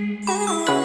Ooh.